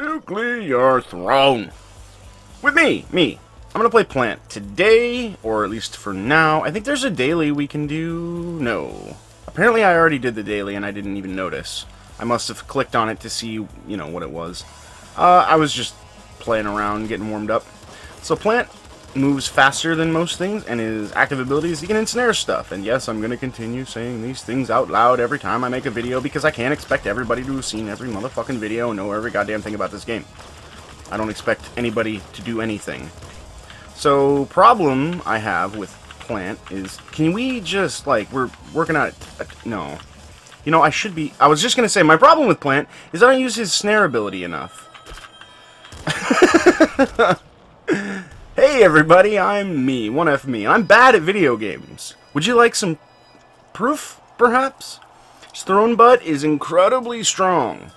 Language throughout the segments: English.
Nuclear Throne. With me, me. I'm gonna play Plant today, or at least for now. I think there's a daily we can do. No. Apparently I already did the daily and I didn't even notice. I must have clicked on it to see, you know, what it was. Uh, I was just playing around, getting warmed up. So Plant moves faster than most things, and his active ability is he can ensnare stuff. And yes, I'm going to continue saying these things out loud every time I make a video, because I can't expect everybody to have seen every motherfucking video and know every goddamn thing about this game. I don't expect anybody to do anything. So, problem I have with Plant is, can we just, like, we're working on it, no. You know, I should be, I was just going to say, my problem with Plant is I don't use his snare ability enough. Hey everybody, I'm me, 1F me, I'm bad at video games. Would you like some proof, perhaps? His throne butt is incredibly strong.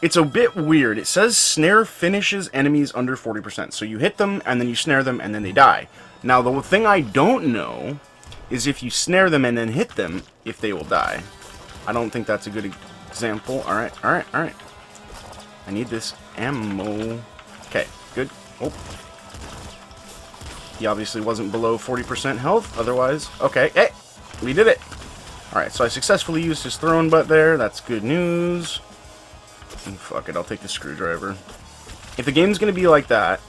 It's a bit weird. It says snare finishes enemies under 40%, so you hit them, and then you snare them, and then they die. Now, the thing I don't know is if you snare them and then hit them, if they will die. I don't think that's a good example. Alright, alright, alright. I need this ammo. Okay, good. Oh, he obviously wasn't below 40% health, otherwise... Okay, hey! We did it! Alright, so I successfully used his throne butt there. That's good news. And fuck it, I'll take the screwdriver. If the game's to be like that,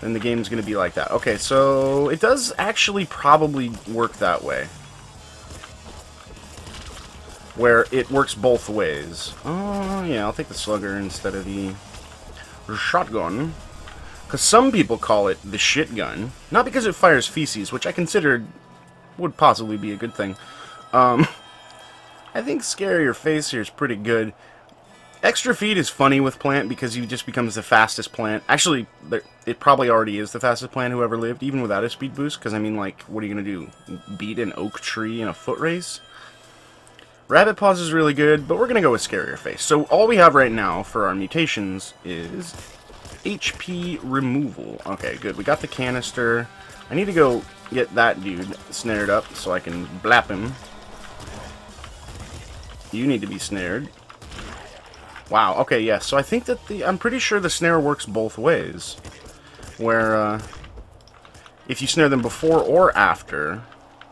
then the game's to be like that. Okay, so it does actually probably work that way. Where it works both ways. Oh, yeah, I'll take the slugger instead of the shotgun. Because some people call it the shit gun. Not because it fires feces, which I considered would possibly be a good thing. Um, I think Scarier Face here is pretty good. Extra Feet is funny with Plant because he just becomes the fastest plant. Actually, it probably already is the fastest plant who ever lived, even without a speed boost. Because, I mean, like, what are you going to do? Beat an oak tree in a foot race? Rabbit Paws is really good, but we're going to go with Scarier Face. So all we have right now for our mutations is HP removal. Okay, good. We got the canister. I need to go get that dude snared up so I can blap him. You need to be snared. Wow, okay, yes. Yeah. So I think that the... I'm pretty sure the snare works both ways. Where, uh... If you snare them before or after,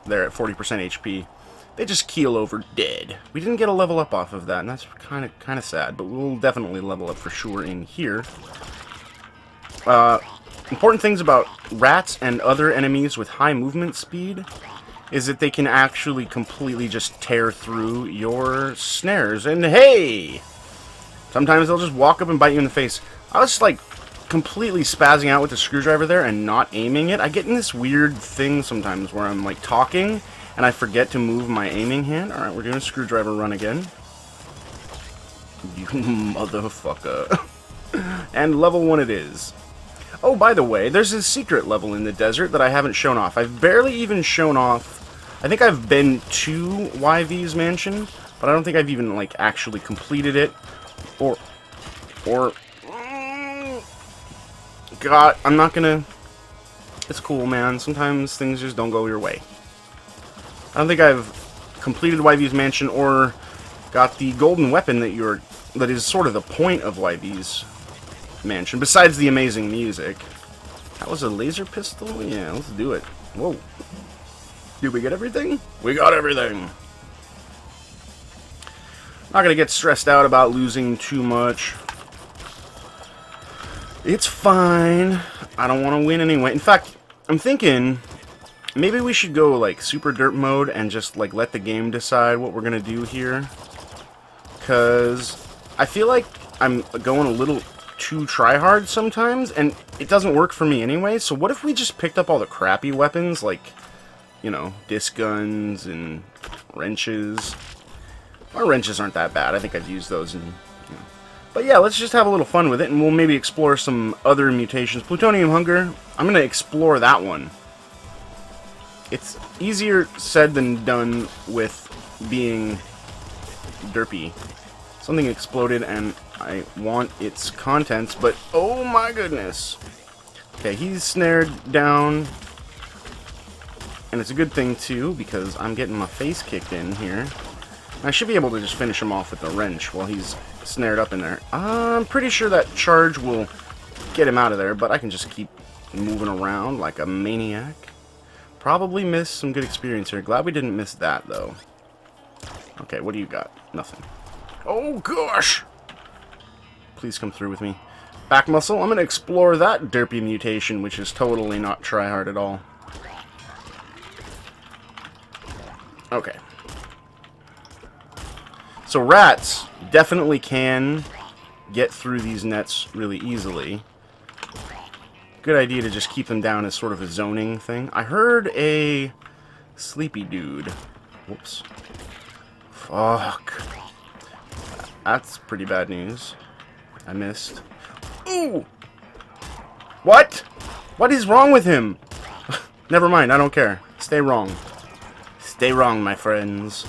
they're at 40% HP, they just keel over dead. We didn't get a level up off of that, and that's kind of kind of sad, but we'll definitely level up for sure in here. Uh, important things about rats and other enemies with high movement speed is that they can actually completely just tear through your snares. And hey! Sometimes they'll just walk up and bite you in the face. I was like completely spazzing out with the screwdriver there and not aiming it. I get in this weird thing sometimes where I'm like talking and I forget to move my aiming hand. Alright, we're doing a screwdriver run again. You motherfucker. and level 1 it is. Oh, by the way, there's a secret level in the desert that I haven't shown off. I've barely even shown off... I think I've been to YV's mansion, but I don't think I've even, like, actually completed it. Or... Or... God, I'm not gonna... It's cool, man. Sometimes things just don't go your way. I don't think I've completed YV's mansion or got the golden weapon that you're... That is sort of the point of YV's mansion, besides the amazing music. That was a laser pistol? Yeah, let's do it. Whoa. Did we get everything? We got everything! Not gonna get stressed out about losing too much. It's fine. I don't want to win anyway. In fact, I'm thinking maybe we should go like super dirt mode and just like let the game decide what we're gonna do here. Cause I feel like I'm going a little too tryhard sometimes, and it doesn't work for me anyway, so what if we just picked up all the crappy weapons, like, you know, disc guns and wrenches? Our wrenches aren't that bad, I think I've used those in... You know. But yeah, let's just have a little fun with it, and we'll maybe explore some other mutations. Plutonium Hunger, I'm going to explore that one. It's easier said than done with being derpy. Something exploded and I want its contents, but oh my goodness. Okay, he's snared down. And it's a good thing, too, because I'm getting my face kicked in here. I should be able to just finish him off with the wrench while he's snared up in there. I'm pretty sure that charge will get him out of there, but I can just keep moving around like a maniac. Probably missed some good experience here. Glad we didn't miss that, though. Okay, what do you got? Nothing. Oh, gosh! Please come through with me. Back muscle, I'm going to explore that derpy mutation, which is totally not try-hard at all. Okay. So rats definitely can get through these nets really easily. Good idea to just keep them down as sort of a zoning thing. I heard a sleepy dude. Whoops. Fuck. That's pretty bad news. I missed. Ooh! What? What is wrong with him? Never mind, I don't care. Stay wrong. Stay wrong, my friends.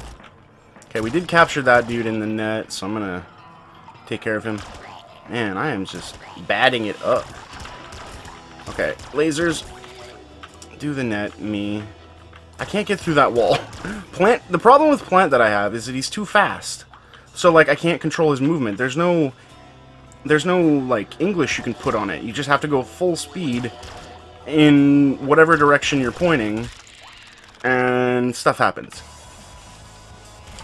Okay, we did capture that dude in the net, so I'm gonna take care of him. Man, I am just batting it up. Okay, lasers. Do the net, me. I can't get through that wall. Plant. The problem with Plant that I have is that he's too fast. So, like, I can't control his movement. There's no... There's no, like, English you can put on it. You just have to go full speed in whatever direction you're pointing, and stuff happens.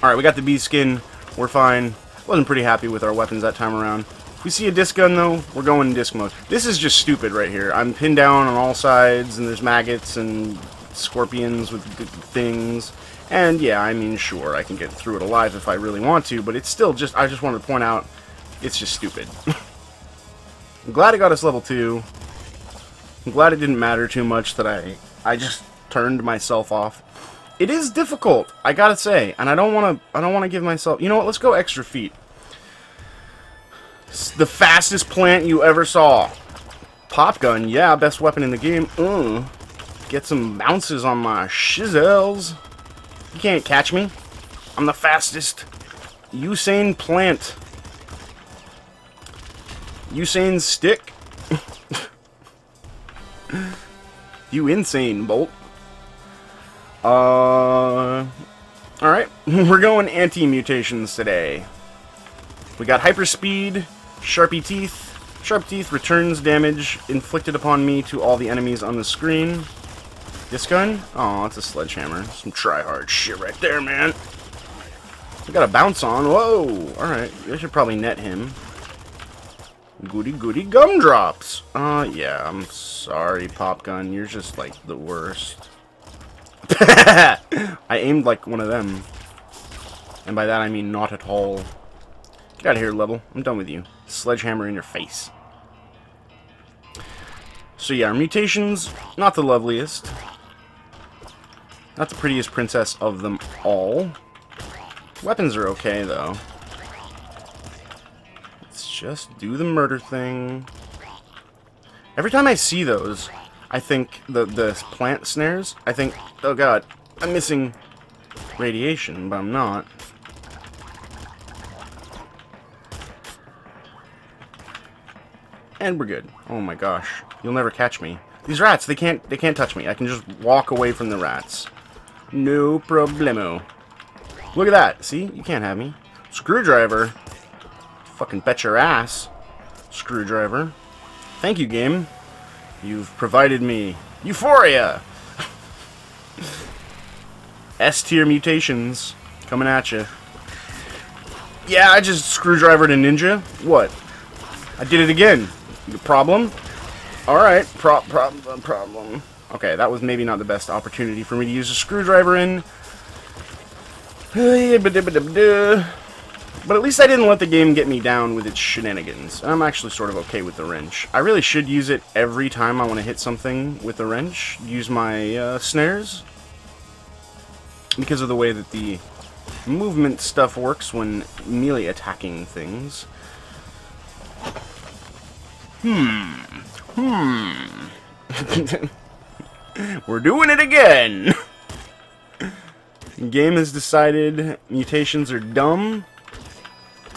Alright, we got the bee skin. We're fine. Wasn't pretty happy with our weapons that time around. If we see a disc gun, though, we're going disc mode. This is just stupid right here. I'm pinned down on all sides, and there's maggots and scorpions with things. And, yeah, I mean, sure, I can get through it alive if I really want to, but it's still just... I just wanted to point out, it's just stupid. I'm glad I got us level 2. I'm glad it didn't matter too much that I... I just turned myself off it is difficult, I gotta say, and I don't want to. I don't want to give myself. You know what? Let's go extra feet. the fastest plant you ever saw. Pop gun, yeah, best weapon in the game. Uh, get some bounces on my shizzles. You can't catch me. I'm the fastest. Usain plant. Usain stick. you insane, Bolt. Uh, Alright, we're going anti-mutations today. We got Hyperspeed, Sharpie Teeth. Sharp Teeth returns damage inflicted upon me to all the enemies on the screen. This gun? Oh, it's a sledgehammer. Some try-hard shit right there, man. We got a bounce on. Whoa! Alright, I should probably net him. Goody goody gumdrops! Uh, yeah, I'm sorry, Popgun. You're just, like, the worst. I aimed like one of them. And by that I mean not at all. Get out of here, level. I'm done with you. Sledgehammer in your face. So yeah, our mutations, not the loveliest. Not the prettiest princess of them all. Weapons are okay, though. Just do the murder thing. Every time I see those, I think the the plant snares, I think, oh god, I'm missing radiation, but I'm not. And we're good. Oh my gosh. You'll never catch me. These rats, they can't they can't touch me. I can just walk away from the rats. No problemo. Look at that. See? You can't have me. Screwdriver. Fucking bet your ass. Screwdriver. Thank you, game. You've provided me euphoria. S tier mutations coming at you. Yeah, I just screwdrivered a ninja. What? I did it again. Problem? Alright, pro problem, uh, problem. Okay, that was maybe not the best opportunity for me to use a screwdriver in. But at least I didn't let the game get me down with its shenanigans. And I'm actually sort of okay with the wrench. I really should use it every time I want to hit something with the wrench. Use my uh, snares. Because of the way that the movement stuff works when melee attacking things. Hmm. Hmm. We're doing it again! Game has decided mutations are dumb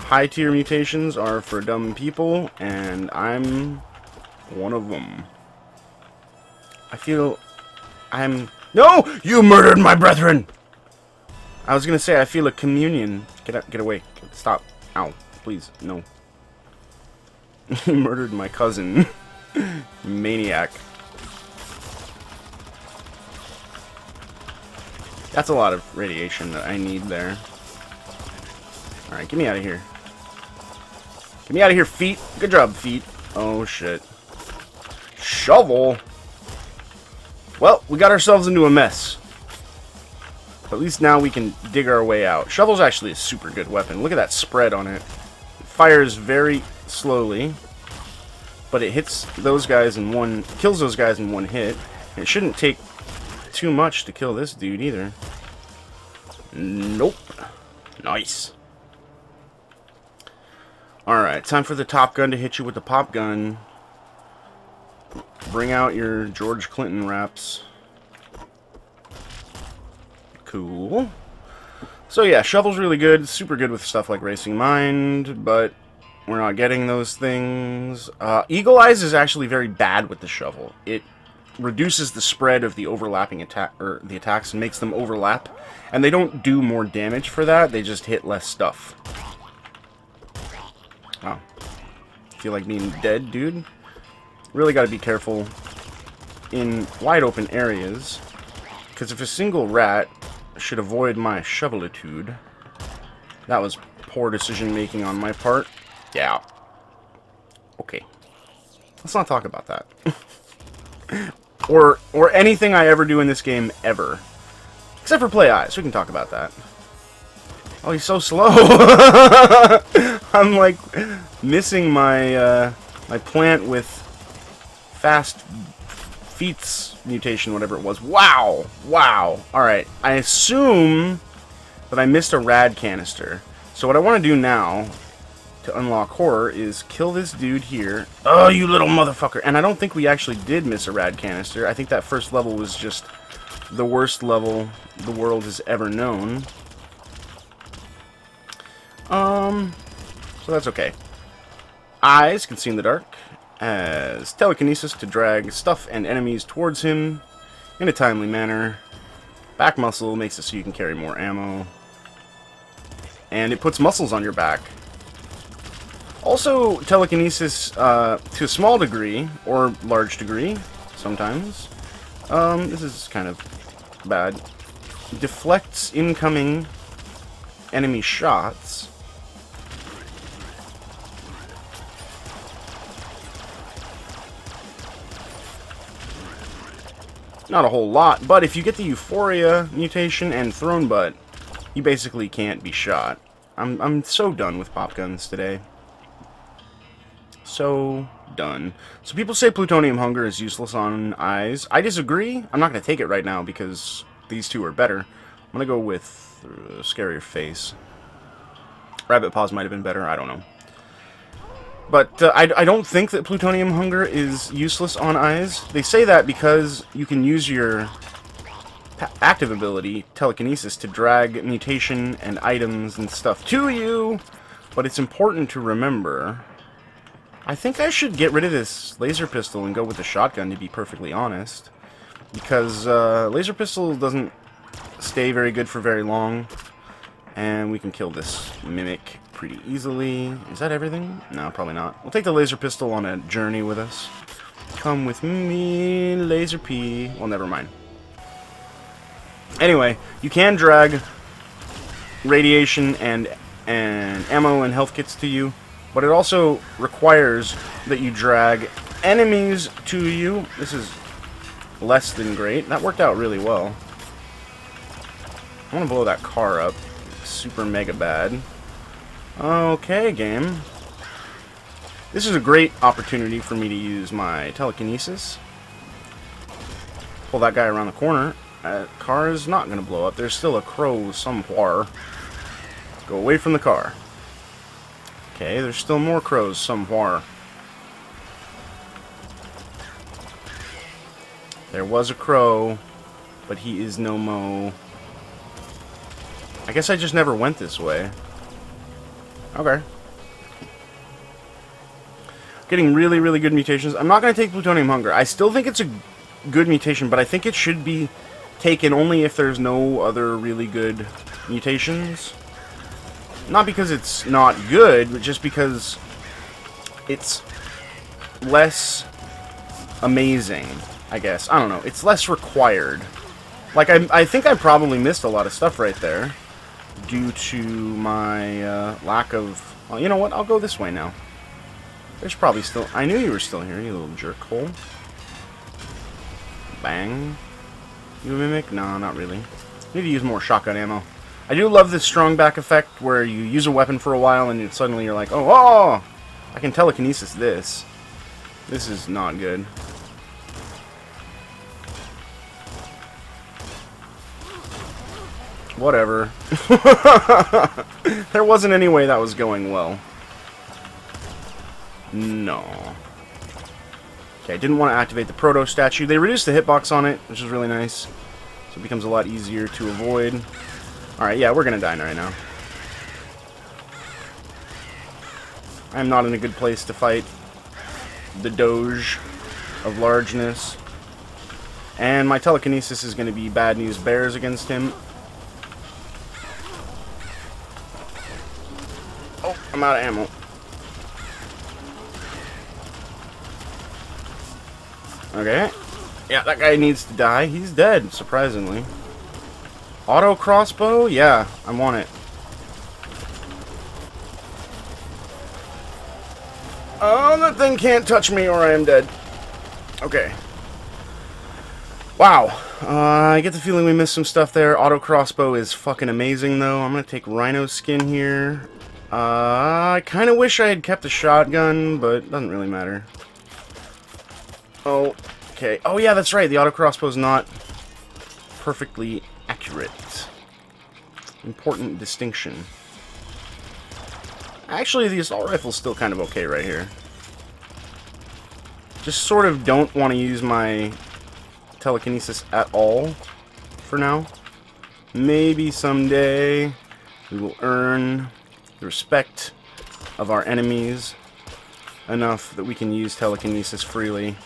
high tier mutations are for dumb people, and I'm one of them. I feel I'm... No! You murdered my brethren! I was gonna say I feel a communion. Get up, get away. Stop. Ow. Please. No. he murdered my cousin. Maniac. That's a lot of radiation that I need there. Alright, get me out of here. Get me out of here, feet. Good job, feet. Oh, shit. Shovel? Well, we got ourselves into a mess. At least now we can dig our way out. Shovel's actually a super good weapon. Look at that spread on it. It fires very slowly. But it hits those guys in one... Kills those guys in one hit. It shouldn't take too much to kill this dude either. Nope. Nice. Alright, time for the Top Gun to hit you with the pop gun. Bring out your George Clinton wraps. Cool. So yeah, Shovel's really good. Super good with stuff like Racing Mind, but we're not getting those things. Uh, Eagle Eyes is actually very bad with the Shovel. It reduces the spread of the overlapping attack or the attacks and makes them overlap. And they don't do more damage for that, they just hit less stuff. Wow. Feel like being dead, dude? Really gotta be careful in wide open areas. Because if a single rat should avoid my shovelitude, that was poor decision making on my part. Yeah. Okay. Let's not talk about that. or or anything I ever do in this game ever. Except for play eyes. We can talk about that. Oh, he's so slow. I'm like missing my uh, my plant with fast feats mutation, whatever it was. Wow, wow. All right, I assume that I missed a rad canister. So what I want to do now to unlock horror is kill this dude here. Oh, you little motherfucker! And I don't think we actually did miss a rad canister. I think that first level was just the worst level the world has ever known. Um, so that's okay. Eyes can see in the dark, as telekinesis to drag stuff and enemies towards him in a timely manner. Back muscle makes it so you can carry more ammo. And it puts muscles on your back. Also, telekinesis, uh, to a small degree, or large degree, sometimes, um, this is kind of bad, deflects incoming enemy shots Not a whole lot, but if you get the Euphoria mutation and Throne Butt, you basically can't be shot. I'm, I'm so done with pop guns today. So done. So people say plutonium hunger is useless on eyes. I disagree. I'm not going to take it right now because these two are better. I'm going to go with uh, scarier face. Rabbit paws might have been better. I don't know. But uh, I, I don't think that plutonium hunger is useless on eyes. They say that because you can use your active ability, telekinesis, to drag mutation and items and stuff to you. But it's important to remember... I think I should get rid of this laser pistol and go with the shotgun, to be perfectly honest. Because uh, laser pistol doesn't stay very good for very long. And we can kill this mimic pretty easily. Is that everything? No, probably not. We'll take the laser pistol on a journey with us. Come with me, laser P. Well, never mind. Anyway, you can drag radiation and and ammo and health kits to you, but it also requires that you drag enemies to you. This is less than great. That worked out really well. I want to blow that car up. Super mega bad. Okay, game. This is a great opportunity for me to use my telekinesis. Pull that guy around the corner. That car is not going to blow up. There's still a crow somewhere. Go away from the car. Okay, there's still more crows somewhere. There was a crow, but he is no mo. I guess I just never went this way. Okay. Getting really, really good mutations. I'm not going to take Plutonium Hunger. I still think it's a good mutation, but I think it should be taken only if there's no other really good mutations. Not because it's not good, but just because it's less amazing, I guess. I don't know. It's less required. Like, I, I think I probably missed a lot of stuff right there due to my uh, lack of... Well, you know what? I'll go this way now. There's probably still... I knew you were still here, you little jerk hole. Bang. You mimic? Nah, not really. Need to use more shotgun ammo. I do love this strong back effect where you use a weapon for a while and suddenly you're like, oh, oh, I can telekinesis this. This is not good. Whatever. there wasn't any way that was going well. No. Okay, I didn't want to activate the Proto statue. They reduced the hitbox on it, which is really nice. So it becomes a lot easier to avoid. Alright, yeah, we're gonna die right now. I'm not in a good place to fight the Doge of largeness. And my telekinesis is going to be bad news bears against him. I'm out of ammo. Okay. Yeah, that guy needs to die. He's dead, surprisingly. Auto crossbow? Yeah, I want it. Oh, that thing can't touch me or I am dead. Okay. Wow. Uh, I get the feeling we missed some stuff there. Auto crossbow is fucking amazing, though. I'm going to take rhino skin here. Uh, I kind of wish I had kept the shotgun, but it doesn't really matter. Oh, okay. Oh, yeah, that's right. The auto crossbow is not perfectly accurate. Important distinction. Actually, the assault rifle's still kind of okay right here. Just sort of don't want to use my telekinesis at all for now. Maybe someday we will earn the respect of our enemies enough that we can use telekinesis freely.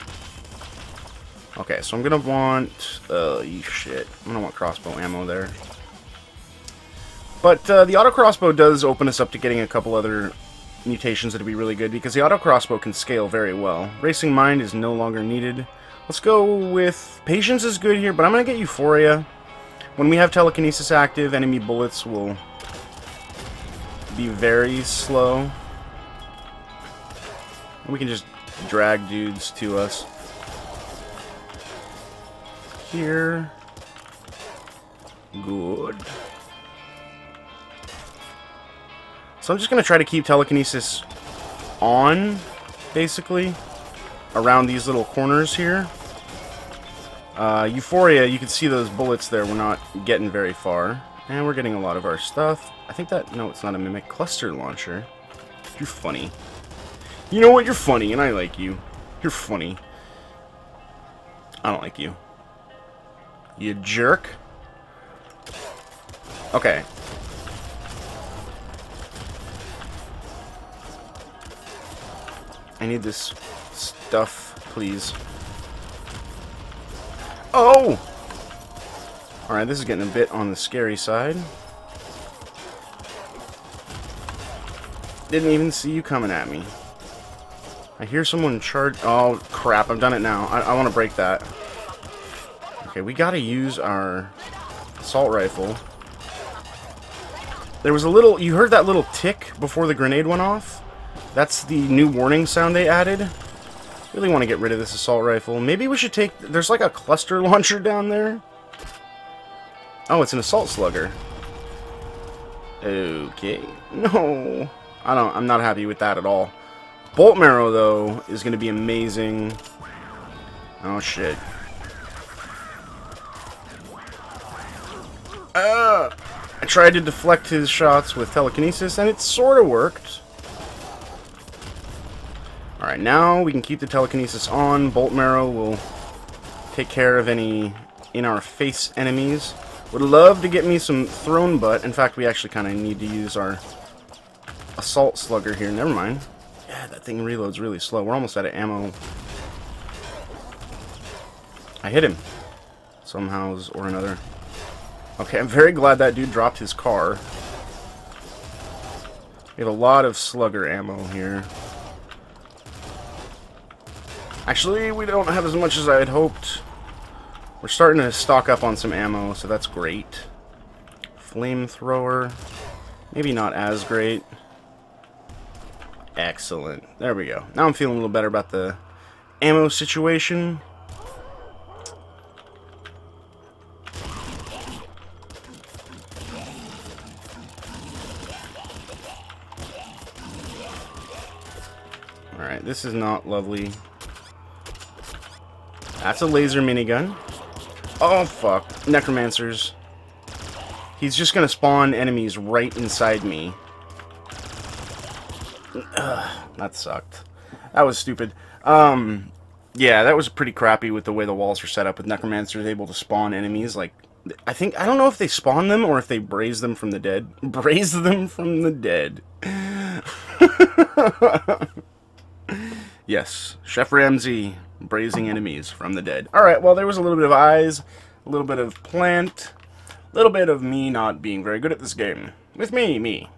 Okay, so I'm gonna want, uh, shit, I'm gonna want crossbow ammo there. But uh, the auto crossbow does open us up to getting a couple other mutations that would be really good, because the auto crossbow can scale very well. Racing Mind is no longer needed. Let's go with... Patience is good here, but I'm to get Euphoria. When we have Telekinesis active, enemy bullets will be very slow. We can just drag dudes to us. Here. Good. So I'm just going to try to keep telekinesis on, basically, around these little corners here. Uh, Euphoria, you can see those bullets there. We're not getting very far. And we're getting a lot of our stuff. I think that... No, it's not a Mimic. Cluster Launcher. You're funny. You know what? You're funny, and I like you. You're funny. I don't like you. You jerk. Okay, I need this stuff, please. Oh! Alright, this is getting a bit on the scary side. Didn't even see you coming at me. I hear someone charge... Oh, crap. I've done it now. I, I want to break that. Okay, we gotta use our assault rifle. There was a little... You heard that little tick before the grenade went off? That's the new warning sound they added. Really want to get rid of this assault rifle. Maybe we should take... There's like a cluster launcher down there. Oh, it's an assault slugger. Okay. No. I don't... I'm not happy with that at all. Bolt Marrow, though, is to be amazing. Oh, shit. Uh, I tried to deflect his shots with telekinesis, and it sort of worked. Alright, now we can keep the telekinesis on. Bolt Marrow will take care of any in-our-face enemies. Would love to get me some throne butt. In fact, we actually kind of need to use our assault slugger here. Never mind. Yeah, that thing reloads really slow. We're almost out of ammo. I hit him. Somehow or another. Okay, I'm very glad that dude dropped his car. We have a lot of slugger ammo here. Actually, we don't have as much as I had hoped. We're starting to stock up on some ammo, so that's great. Flamethrower. Maybe not as great. Excellent. There we go. Now I'm feeling a little better about the ammo situation. Alright, this is not lovely. That's a laser minigun. Oh, fuck. Necromancers. He's just gonna spawn enemies right inside me. Ugh, that sucked. That was stupid. Um, yeah, that was pretty crappy with the way the walls were set up with necromancers able to spawn enemies. Like, I think, I don't know if they spawn them or if they braze them from the dead. Braze them from the dead. yes, Chef Ramsay brazing enemies from the dead. Alright, well, there was a little bit of eyes, a little bit of plant, a little bit of me not being very good at this game. With me, me.